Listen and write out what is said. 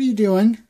What are you doing?